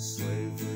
slave